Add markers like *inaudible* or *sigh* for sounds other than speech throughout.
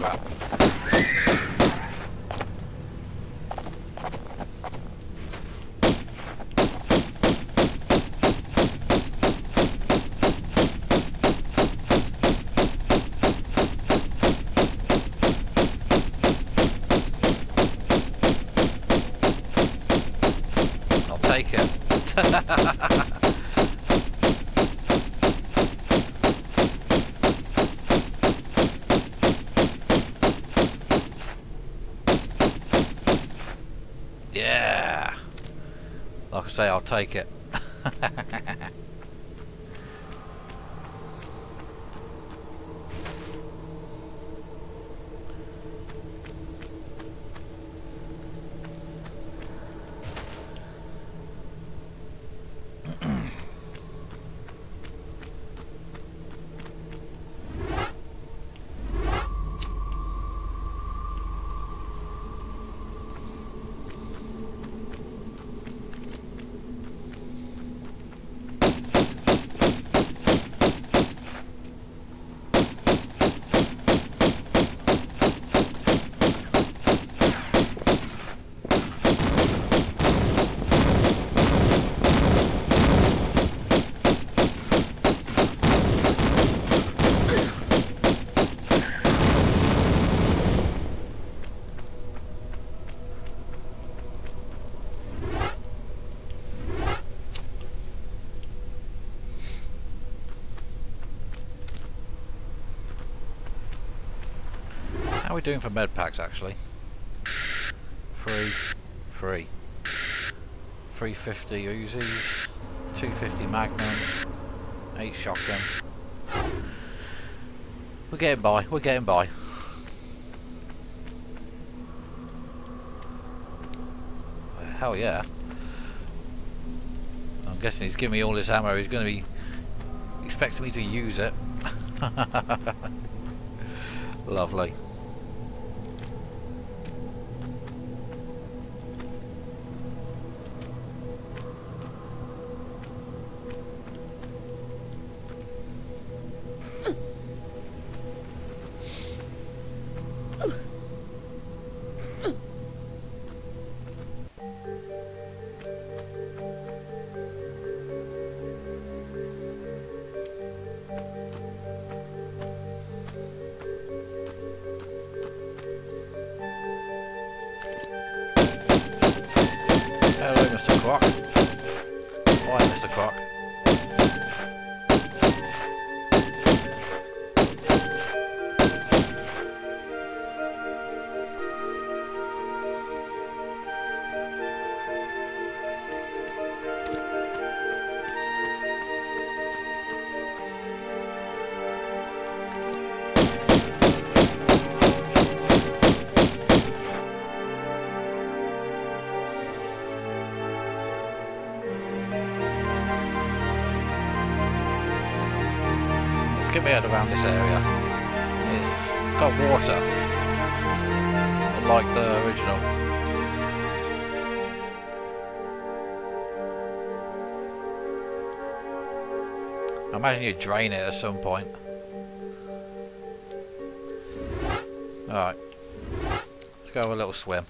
Crap. I'll take it. *laughs* yeah. Like I say, I'll take it. *laughs* How are we doing for med packs actually? Three, three. 350 Uzis, 250 Magnums, 8 shotgun. We're getting by, we're getting by. Hell yeah. I'm guessing he's giving me all this ammo, he's going to be expecting me to use it. *laughs* Lovely. Imagine you drain it at some point. Alright. Let's go have a little swim.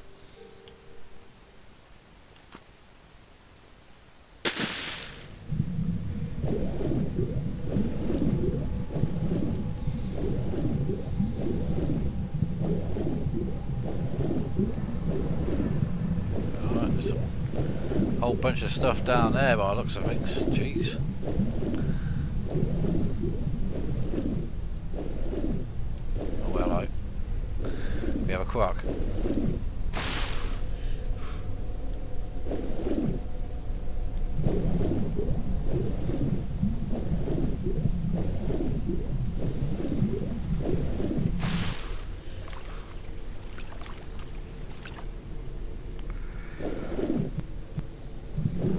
Alright, there's a whole bunch of stuff down there by the looks of things. Jeez. Oh well, I.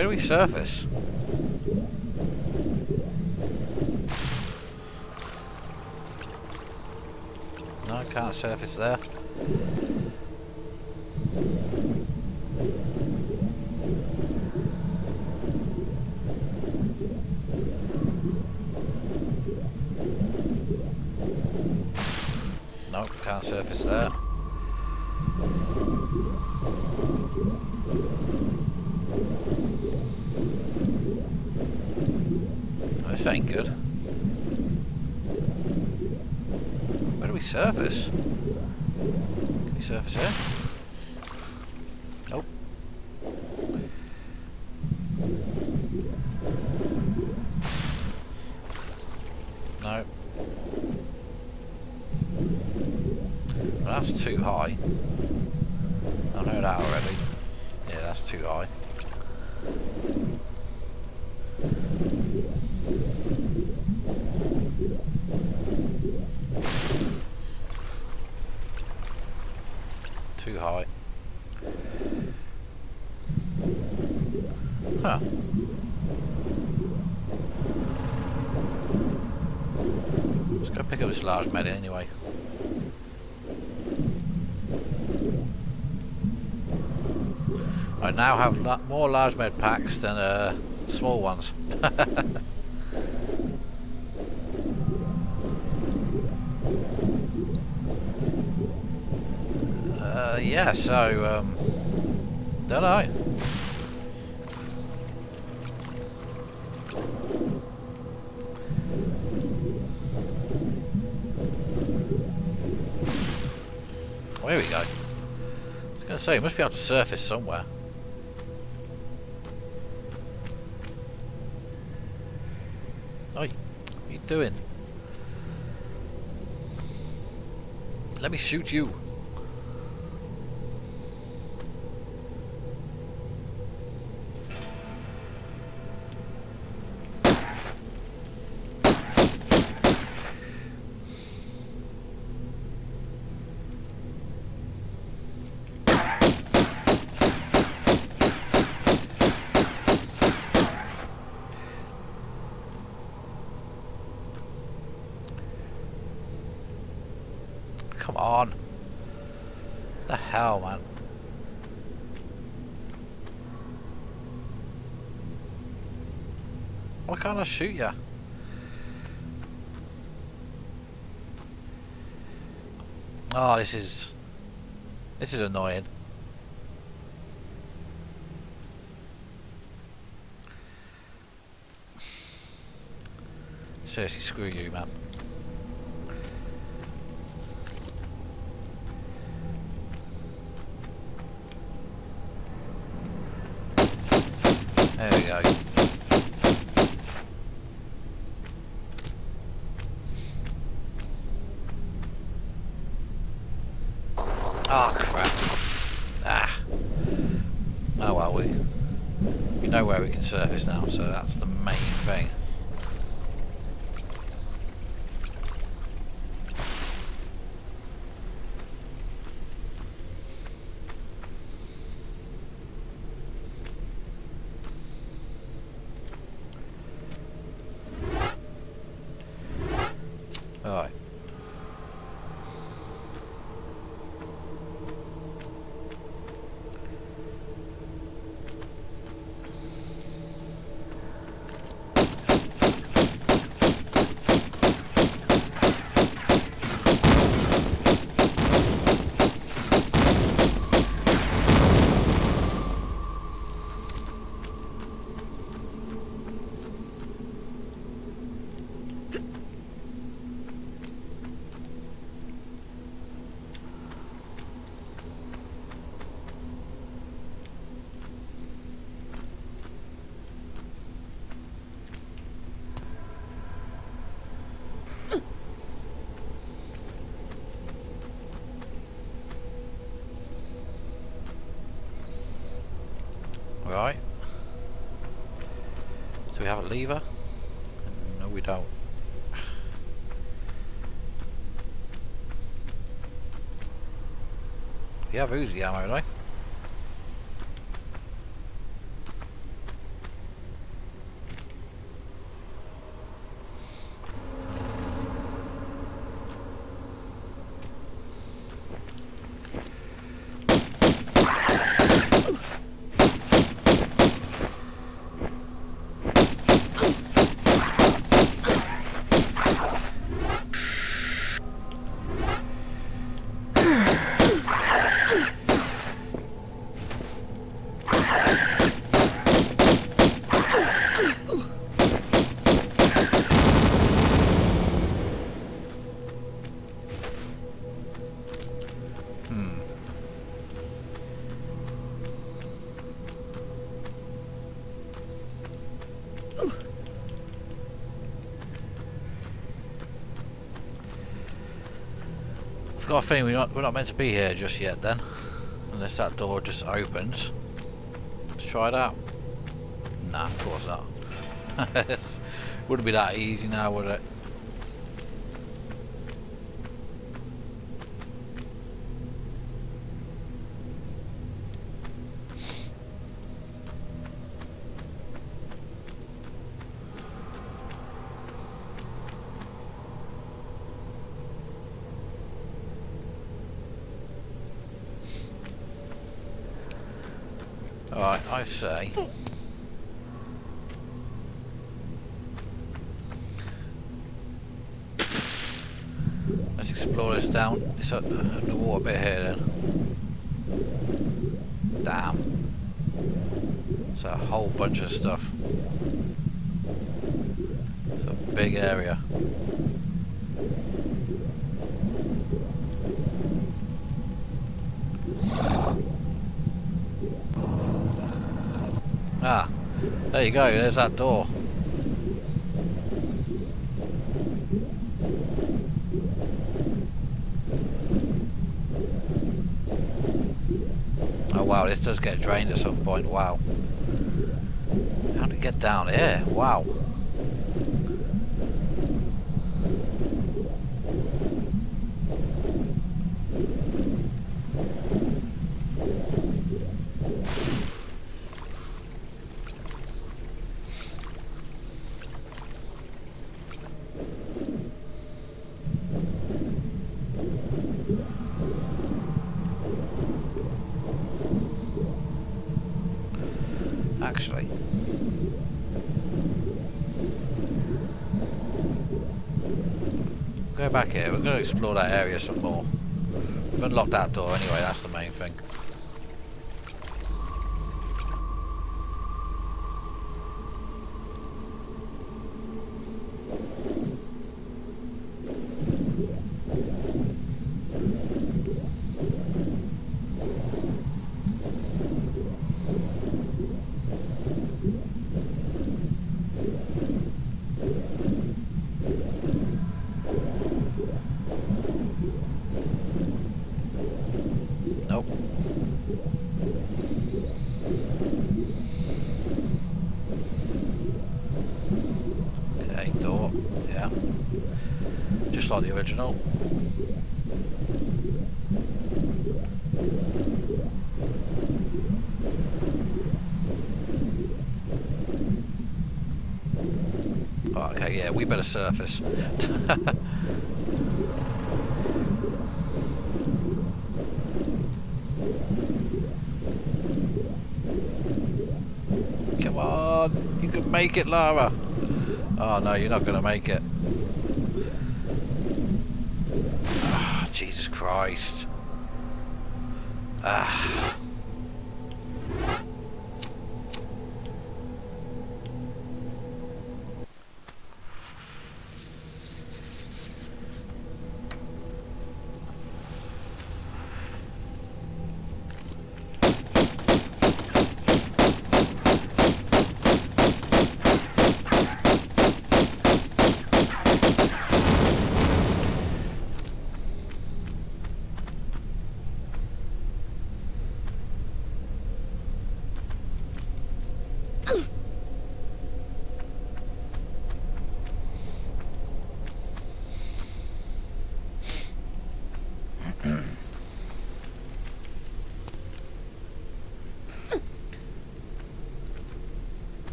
Where do we surface? No, I can't surface there. Nope, can't surface there. This ain't good. Where do we surface? Can we surface here? Nope. No. Well, that's too high. I know that already. Yeah, that's too high. Too high. Huh. Let's go pick up this large med anyway. I now have la more large med packs than uh, small ones. *laughs* uh, yeah, so, um, don't know. There we go. I was going to say, it must be able to surface somewhere. Doing? Let me shoot you. Come on. The hell, man. Can't I shoot you? Oh, this is... This is annoying. Seriously, screw you, man. There we go. Oh crap. Ah. Oh well, we we know where we can surface now, so that's the main thing. Alright. Right. Do we have a lever? No, we don't. We have Uzi ammo, right? Got a we're not, we're not meant to be here just yet then. Unless that door just opens. Let's try it out. Nah, of course not. *laughs* Wouldn't be that easy now, would it? Alright, I say. Let's explore this down this underwater bit here then. Damn. It's a whole bunch of stuff. It's a big area. Ah, there you go, there's that door. Oh wow, this does get drained at some point, wow. How do to get down here? Wow. Actually. Go back here, we're going to explore that area some more. We've unlocked that door anyway, that's the main thing. Nope. Okay, door. Yeah. Just like the original. Oh, okay, yeah, we better surface. *laughs* Come on, you can make it, Lara. Oh no, you're not going to make it. Ah, Jesus Christ. Ah.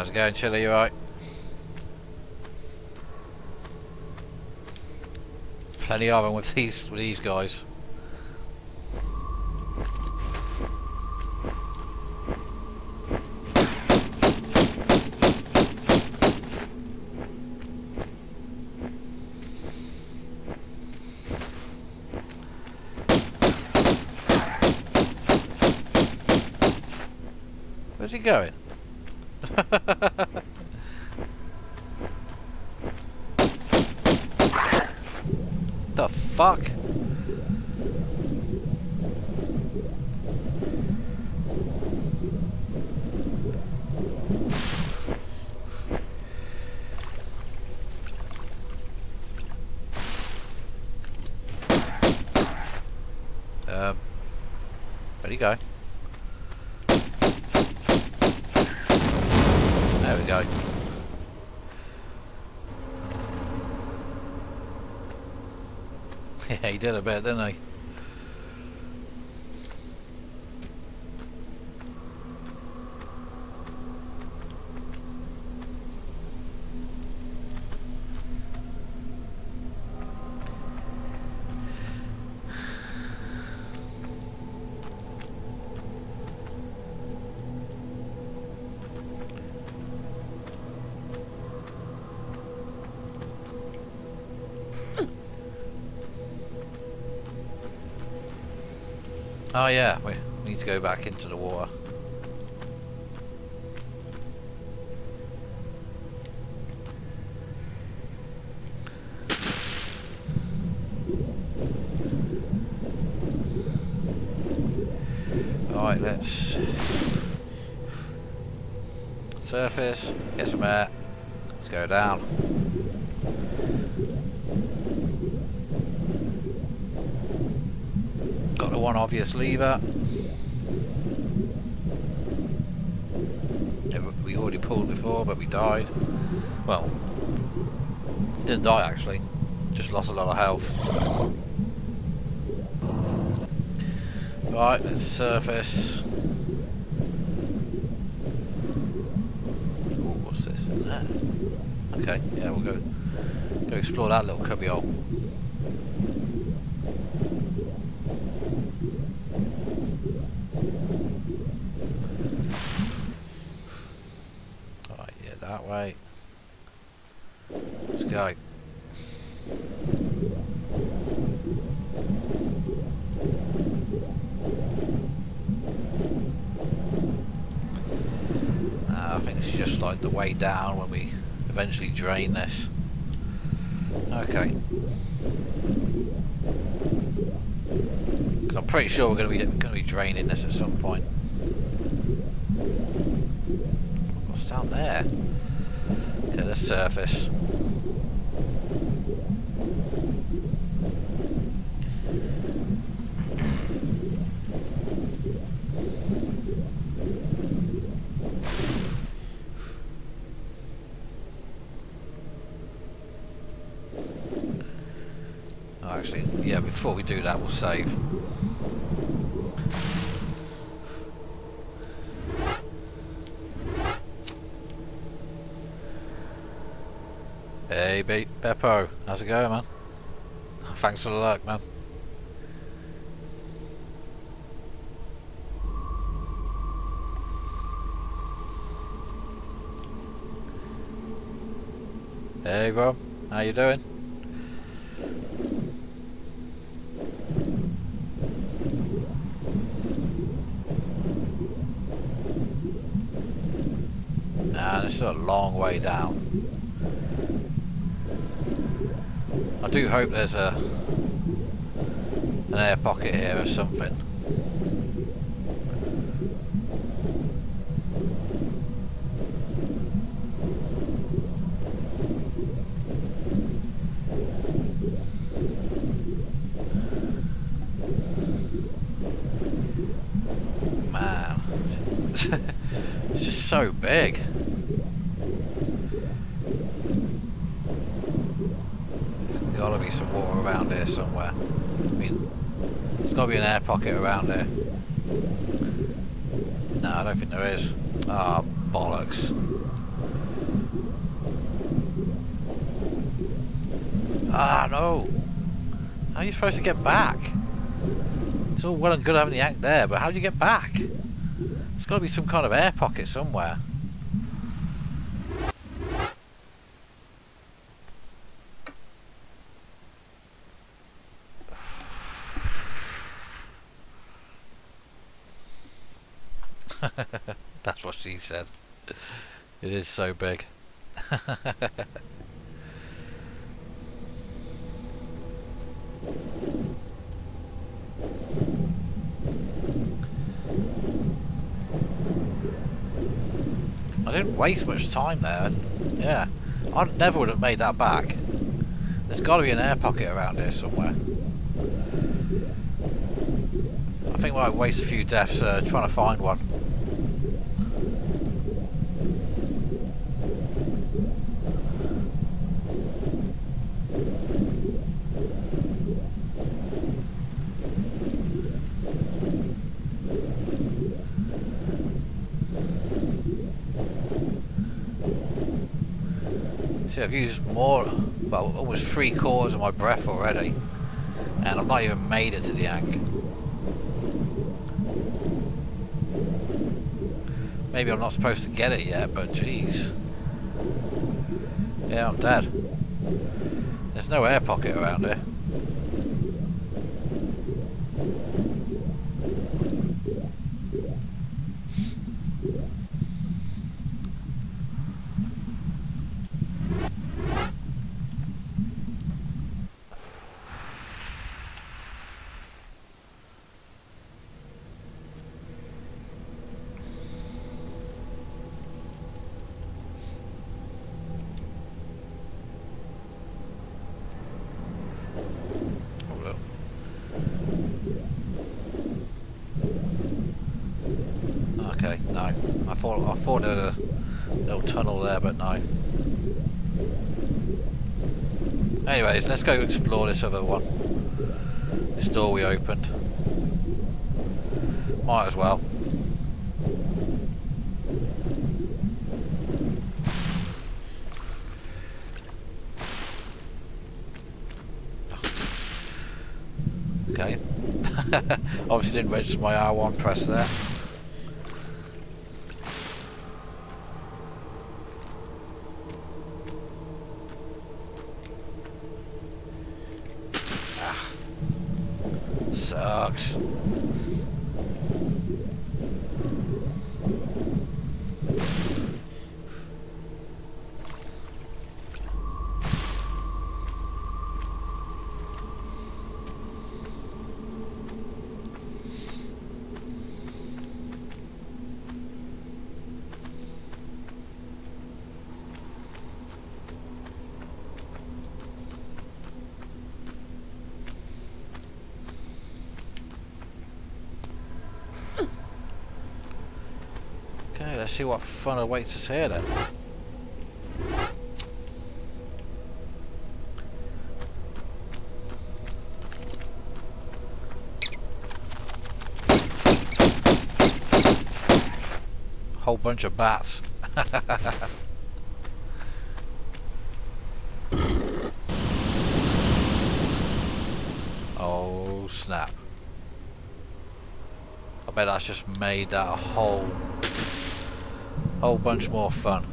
How's it going, Chili? You alright? Plenty of them with these with these guys. Where's he going? *laughs* the fuck? Um, where'd he go? There we go. yeah, he did a bit, didn't he? Oh yeah, we need to go back into the water. Alright, let's surface, get some air, let's go down. Got the one obvious lever. We already pulled before, but we died. Well, didn't die actually, just lost a lot of health. Right, let's surface. Ooh, what's this in there? Okay, yeah, we'll go go explore that little cubby hole. Right, yeah, that way. Let's go. Uh, I think this is just like the way down when we eventually drain this. Okay. 'Cause I'm pretty sure we're going to be going to be draining this at some point. What's down there? Okay, the surface. Oh, actually, yeah, before we do that, we'll save. Hey, Be Beppo, how's it going, man? Thanks for the luck, man. Hey, Rob, how you doing? Ah, this a long way down. I do hope there's a an air pocket here or something. Man, it's just so big. There's gotta be some water around here somewhere. I mean, there's gotta be an air pocket around here. No, I don't think there is. Ah, bollocks. Ah, no! How are you supposed to get back? It's all well and good having the act there, but how do you get back? There's got to be some kind of air pocket somewhere. That's what she said. It is so big. *laughs* I didn't waste much time there. Yeah, I never would have made that back. There's got to be an air pocket around here somewhere. I think I might waste a few deaths uh, trying to find one. See, I've used more, well, almost three quarters of my breath already, and I've not even made it to the Ankh. Maybe I'm not supposed to get it yet, but jeez. Yeah, I'm dead. There's no air pocket around here. Hold up. Okay, no. I thought I thought there was a little tunnel there, but no. Anyways, let's go explore this other one. This door we opened. Might as well. Okay. *laughs* Obviously didn't register my R1 press there. Ah. Sucks. Okay, let's see what fun awaits us here then. Whole bunch of bats. *laughs* oh snap. I bet that's just made that a whole whole bunch more fun.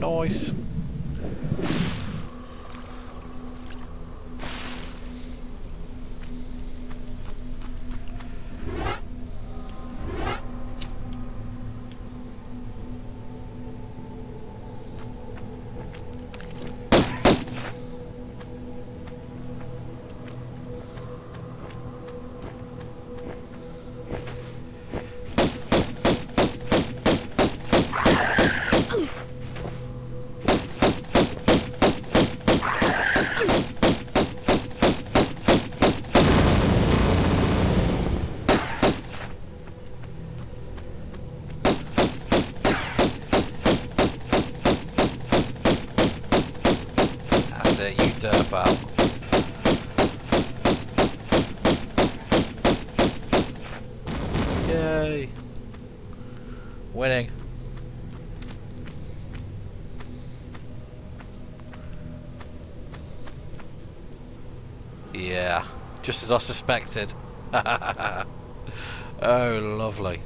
Nice. Winning. Yeah, just as I suspected. *laughs* oh, lovely.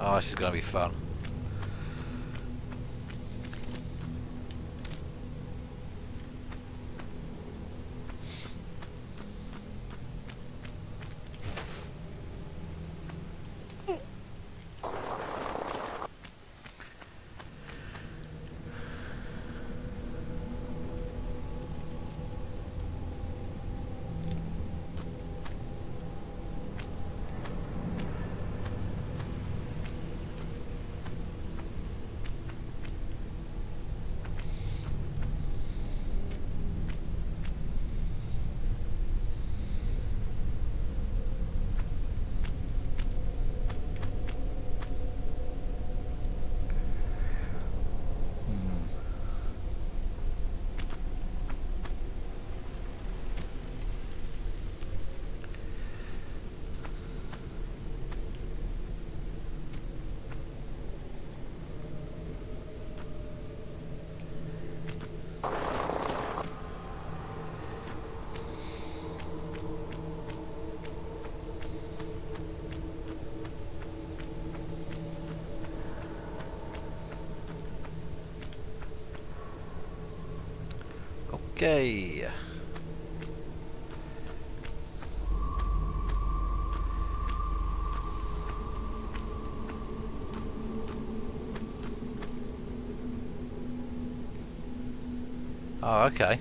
Oh, this is going to be fun. Okay. Oh, okay.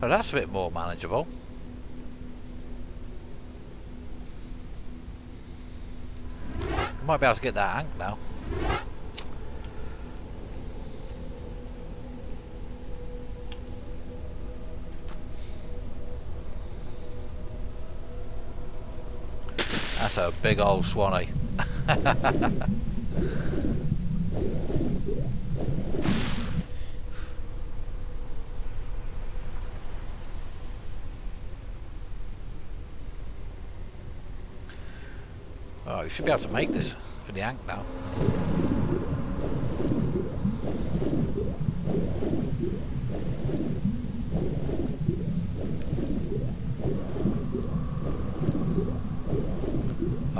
Well, that's a bit more manageable. Might be able to get that Ankh now. That's a big old swanee. *laughs* Oh, you should be able to make this for the Ankh now.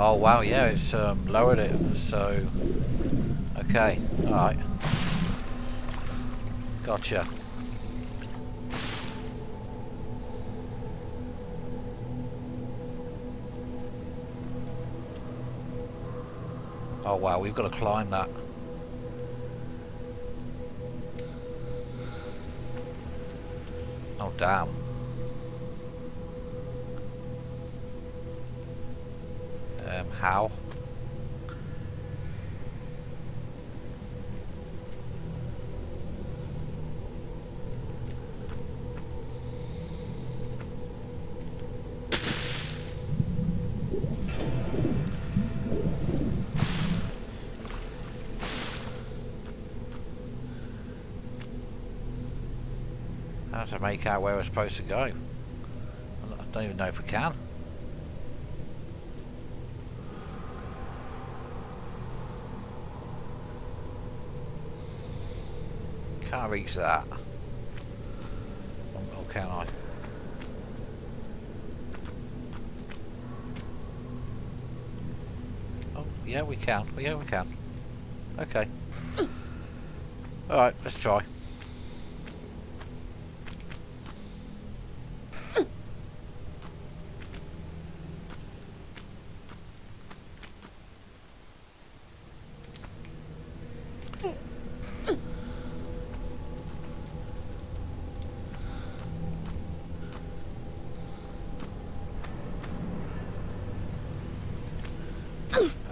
Oh wow, yeah, it's um, lowered it, so... Okay, alright. Gotcha. Oh wow, we've got to climb that. Oh damn. How? How to make out where we're supposed to go? I don't even know if we can. Reach that. Or can I? Oh, yeah we can. Yeah we can. Okay. Alright, let's try.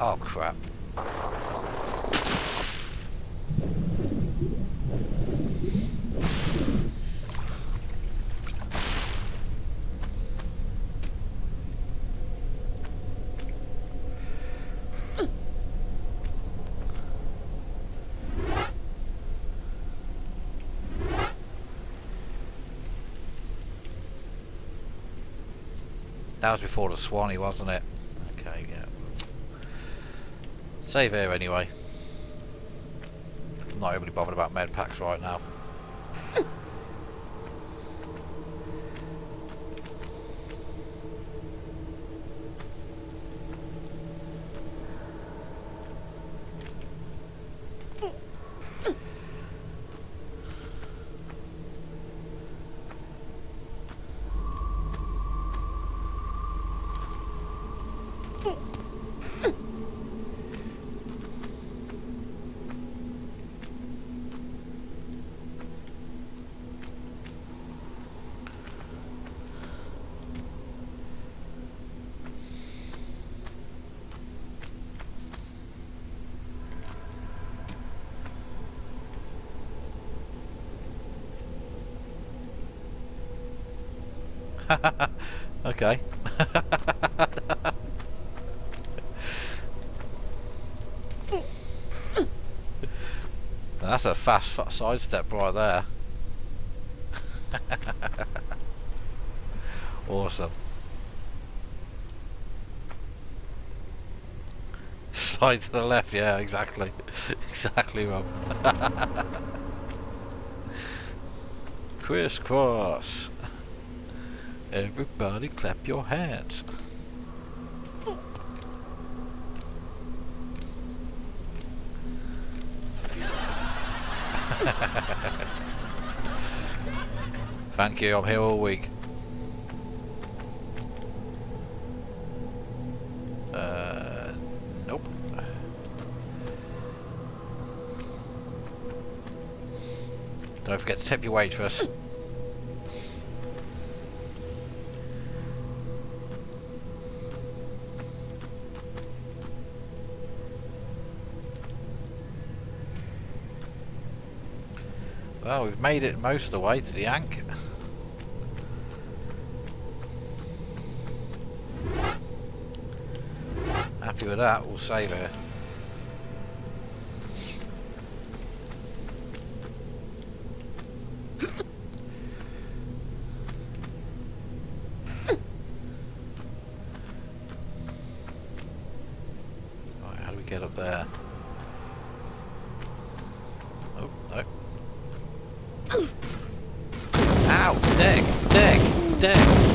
Oh crap. That was before the Swanee, wasn't it? Okay, yeah. Save here anyway. I'm not overly bothered about med packs right now. *laughs* okay. *laughs* That's a fast sidestep right there. *laughs* awesome. Slide to the left, yeah, exactly. exactly, Rob. Crisscross. Everybody clap your hands. *laughs* Thank you, I'm here all week. Uh, nope. Don't forget to tip your waitress. Well, we've made it most of the way to the Ankh. Happy with that, we'll save it. Right, how do we get up there? Oh, no. Ow! Dig! Dig! Dig!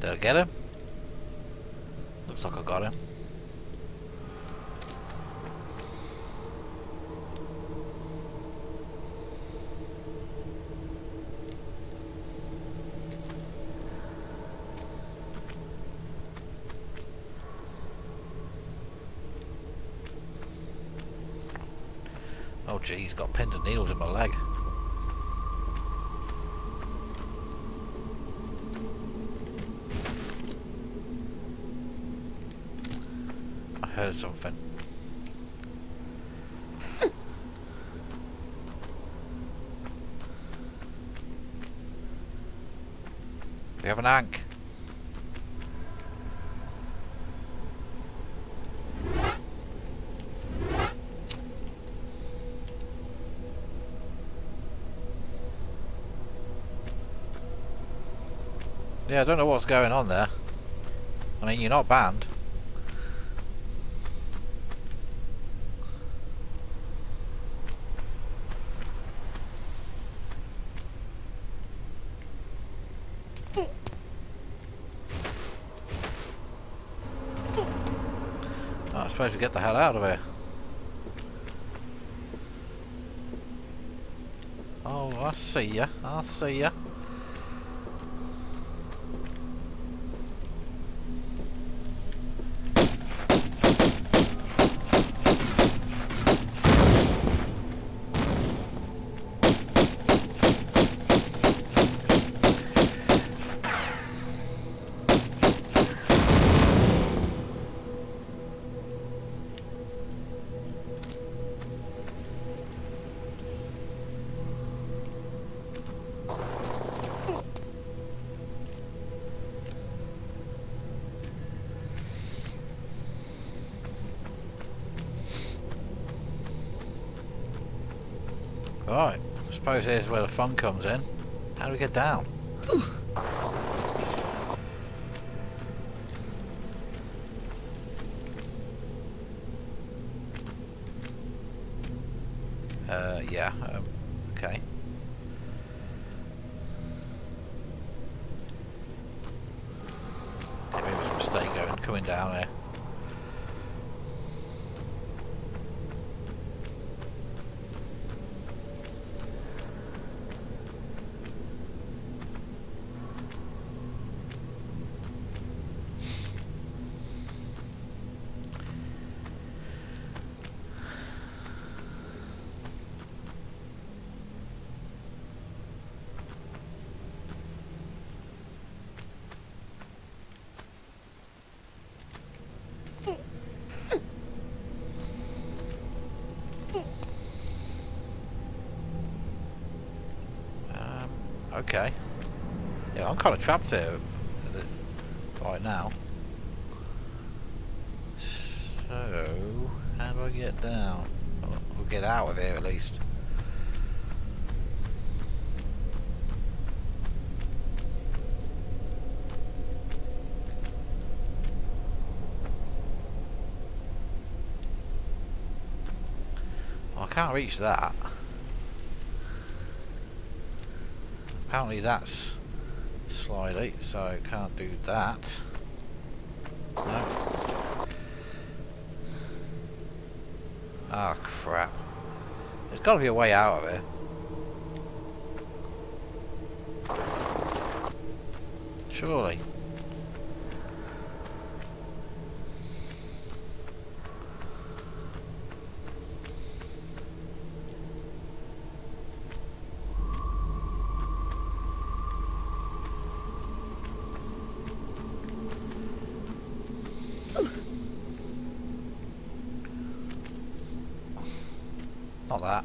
Did I get him? Looks like I got him. Oh gee, he's got pins and needles in my leg. I heard something. We have an Ankh. Yeah, I don't know what's going on there. I mean, you're not banned. Oh, I suppose we get the hell out of here. Oh, I see ya. I see ya. Suppose here's where the fun comes in. How do we get down? uh, yeah, um, okay. Maybe it was a mistake going, coming down here. Okay. Yeah, I'm kind of trapped here uh, right now. So, how do I get down? We'll get out of here at least. I can't reach that. Apparently that's slidey, so I can't do that. No. Ah, crap. There's got to be a way out of it. Surely. Not that.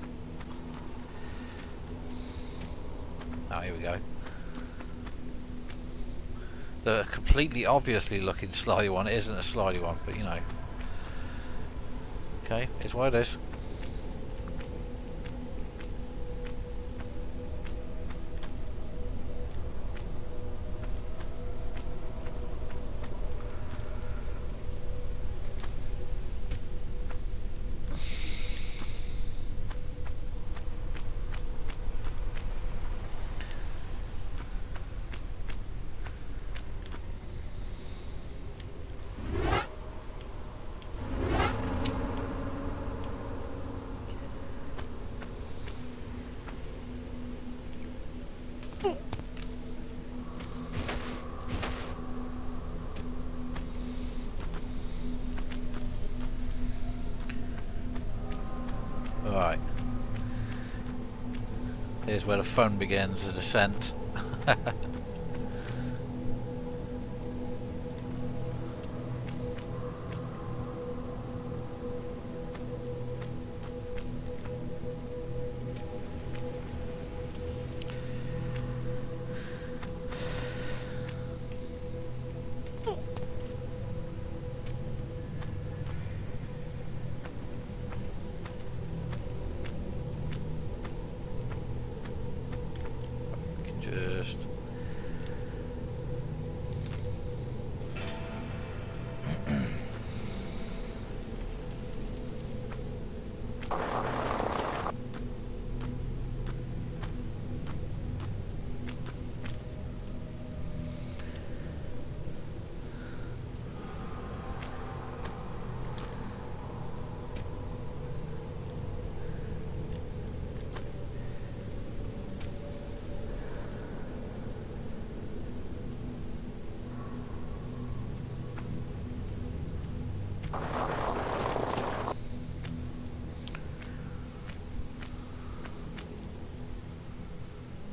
Oh, here we go. The completely obviously looking slidey one isn't a slidey one, but you know. Okay, it's what it is. Right. Here's where the fun begins, the descent. *laughs*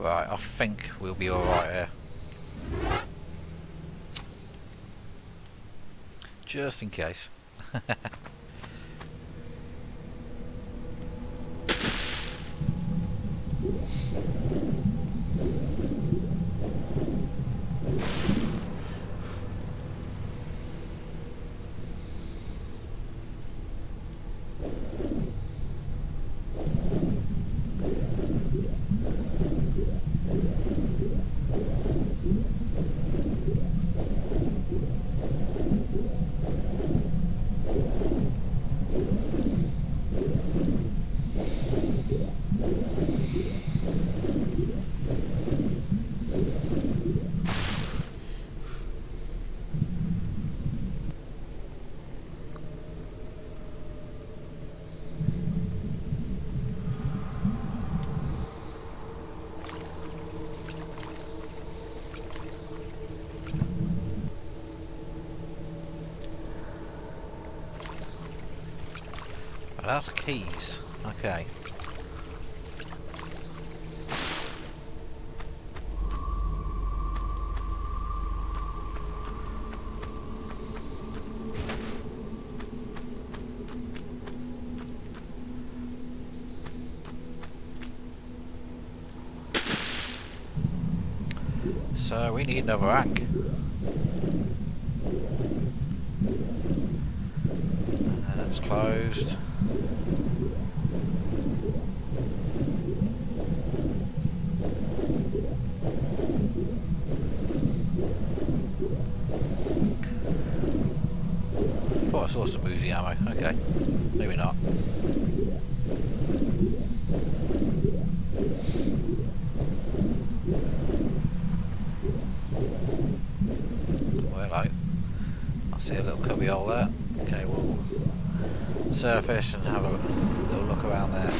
Right, I think we'll be alright here. Just in case. *laughs* That's keys. Okay. We need another Ankh. Uh, that's closed. Thought I saw some Uzi ammo. Okay, maybe not. Well, hello. I see a little cubby hole there. Okay, we'll surface and have a little look around there.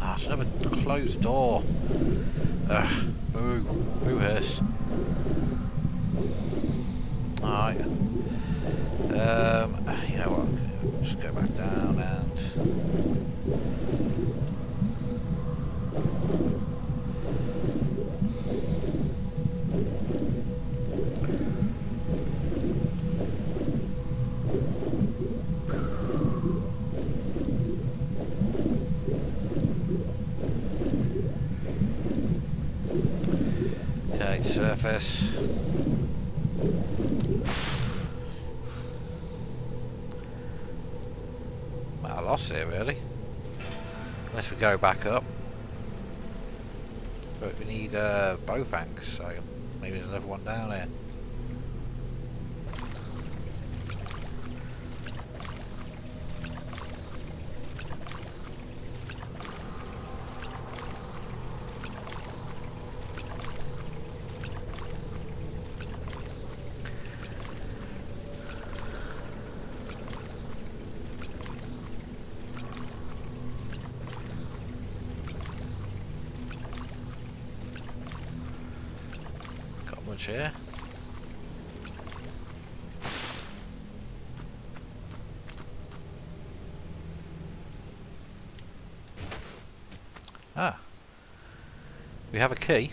Ah, it's another closed door. Ugh, boo, boo hiss. Alright. Um, you know what? Just go back down and. Okay, surface. Well, I lost it really. Unless we go back up. But we need uh, Bowfangs, so maybe there's another one down there. Got much here. Ah. We have a key.